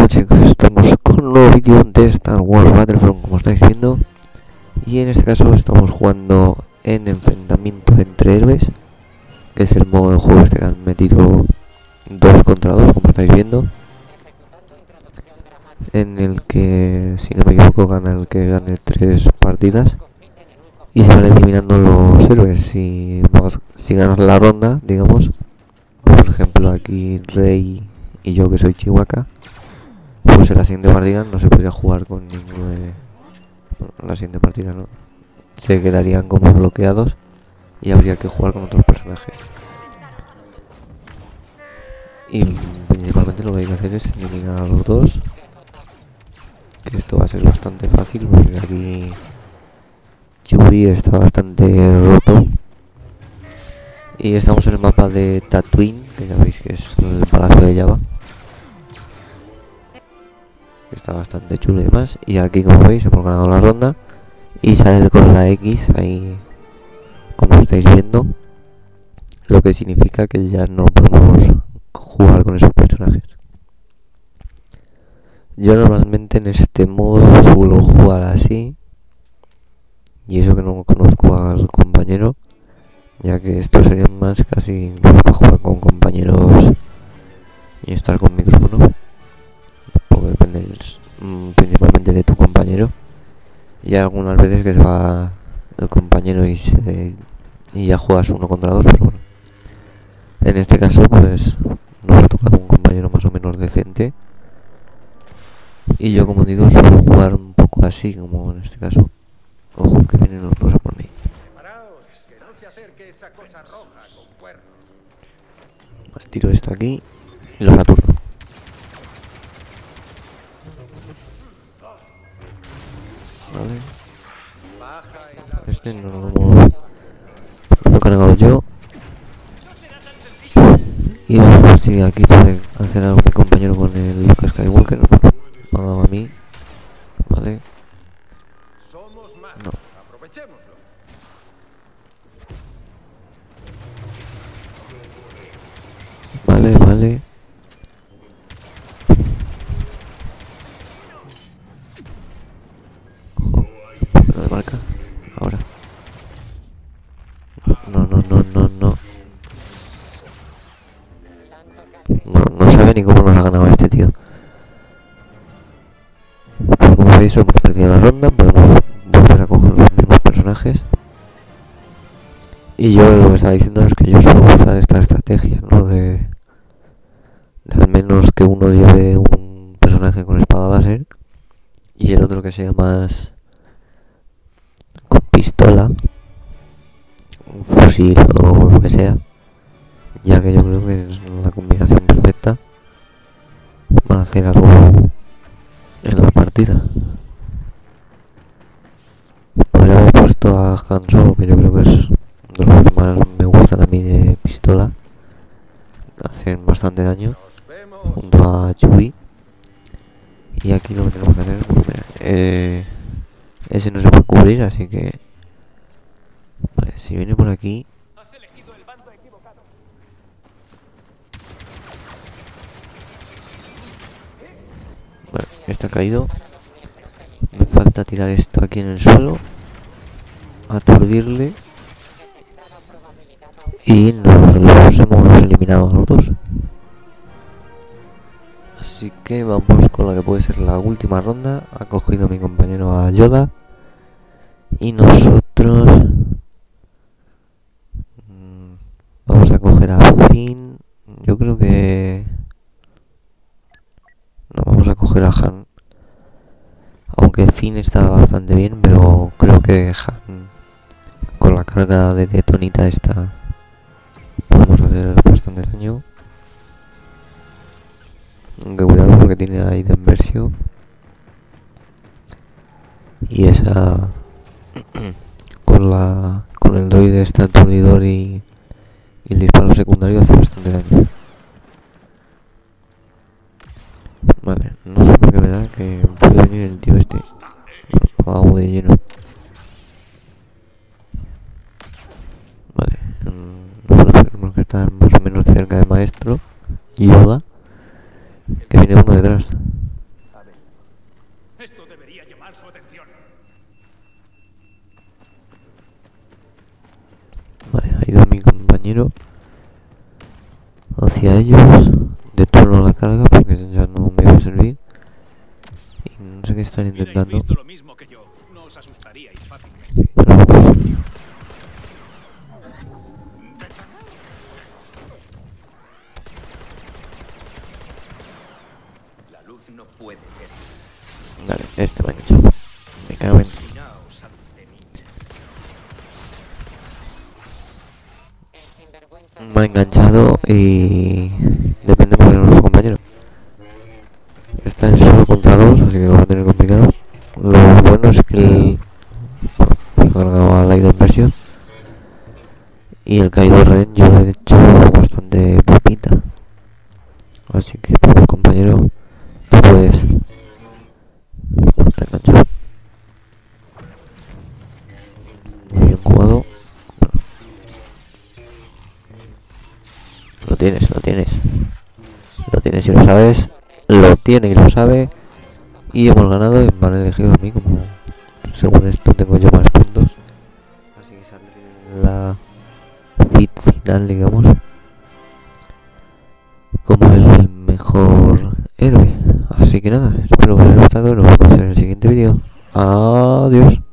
Hola chicos, estamos con un nuevo vídeo de Star Wars Battlefront como estáis viendo. Y en este caso estamos jugando en enfrentamiento entre héroes que es el modo de juego este que han metido dos contra dos como estáis viendo en el que si no me equivoco gana el que gane tres partidas y se van eliminando los héroes. Si, si ganas la ronda digamos por ejemplo aquí Rey y yo que soy Chihuahua pues en la siguiente partida no se podría jugar con ninguno de... la siguiente partida no se quedarían como bloqueados y habría que jugar con otros personajes. Y principalmente lo que hay que hacer es eliminar a los dos que esto va a ser bastante fácil porque aquí Chewie está bastante roto. Y estamos en el mapa de Tatooine que ya veis que es el palacio de Java está bastante chulo y demás. Y aquí como veis hemos ganado la ronda. Y sale con la X ahí como estáis viendo. Lo que significa que ya no podemos jugar con esos personajes. Yo normalmente en este modo suelo jugar así. Y eso que no conozco al compañero ya que esto sería más casi para jugar con y algunas veces que se va el compañero y ya juegas uno contra dos pero bueno. En este caso pues nos ha tocado un compañero más o menos decente. Y yo como digo suelo jugar un poco así como en este caso. Ojo que vienen los dos a por mí. Vale, tiro esto aquí y los aturdo Vale. Este no lo, he cargado yo. Y vamos a ver si aquí puede hacer algo mi compañero con el Luke Skywalker. Me ha dado a mí. Vale. No. Vale, vale. De marca. Ahora. No, no, no, no, no. No, no sabe ni cómo nos ha ganado este tío. Pero como veis hemos perdido la ronda, podemos volver a coger los mismos personajes. Y yo lo que estaba diciendo es que yo suelo usar esta estrategia, ¿no? De, al menos que uno lleve un personaje con espada láser y el otro que sea más un fusil o lo que sea, ya que yo creo que es la combinación perfecta para hacer algo en la partida. Podría haber puesto a Han Solo, que yo creo que es de los que más me gustan a mí de pistola. Hacen bastante daño junto a Chewie. Y aquí lo que tenemos que hacer. Eh, ese no se puede cubrir, así que... Si viene por aquí... Vale, está caído. Me falta tirar esto aquí en el suelo. Aturdirle. Y nos los hemos eliminado los dos. Así que vamos con la que puede ser la última ronda. Ha cogido mi compañero a Yoda. Y nosotros... Mm, vamos a coger a Finn. Yo creo que... No, vamos a coger a Han. Aunque Finn está bastante bien, pero creo que Han... Con la carga de detonita está... Podemos hacer bastante daño. Aunque cuidado porque tiene ahí de inversión. Y esa con la con el droide este aturdidor y, y, el disparo secundario hace bastante daño. Vale, no sé por qué me da que puede venir el tío este. Agua de lleno. Vale, mm, tenemos que estar más o menos cerca de maestro. Yoda. Que viene uno detrás. Esto debería llamar su atención. Vale, ha ido mi compañero hacia ellos. De turno la carga porque ya no me iba a servir. Y no sé qué están intentando. Os asustaríais fácilmente. La luz no puede ver. Vale, este me ha enganchado. Me cago en. Me ha enganchado y depende de nuestro compañero. Está en solo contra dos, así que lo va a tener complicado. Lo bueno es que el bueno, cargaba la inversión y el caído ren yo le he hecho bastante poquita. Así que por compañero, tú puedes. Está enganchado. Muy bien jugado. Lo tienes, lo tienes. Lo tienes y lo sabes. Lo tiene y lo sabe. Y hemos ganado y me han elegido a mí como... Según esto tengo yo más puntos. Así que saldré la digamos. Como el mejor héroe. Así que nada, espero que os haya gustado nos vemos en el siguiente vídeo. Adiós.